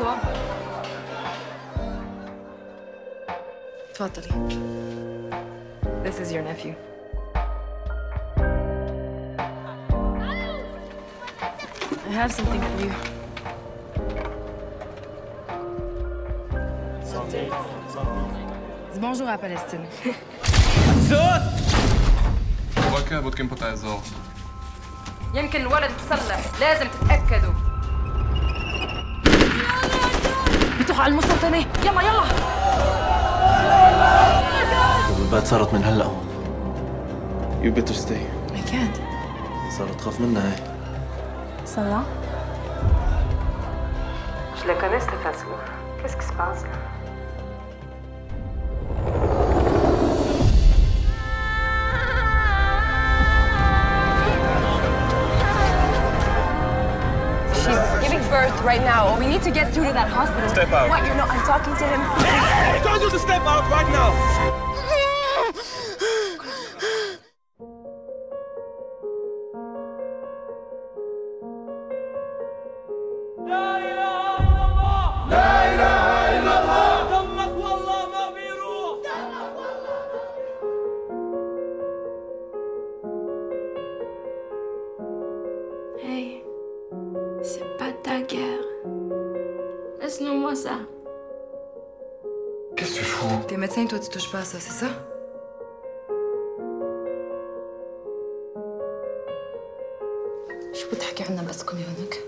الصور تفضلي This is your nephew. I have something for you. Bonjour à Palestine. زود وكابوت كم بتاع الزو يمكن الولد تصلح لازم تتأكدوا. على عن المستوطنة يلا يلا. بقت صارت من هلا هون. يو بيتر ستي اي كانت صارت تخاف منا هي. صلاة Je la connais. Birth right now. We need to get through to that hospital. Step out. What? You're not. I'm talking to him. I told you to step out right now. Hey, Laisse-nous-moi ça. Qu'est-ce que tu fous T'es médecin, toi, tu touches pas à ça, c'est ça? شو بتحكي عنا بس كوني هونك؟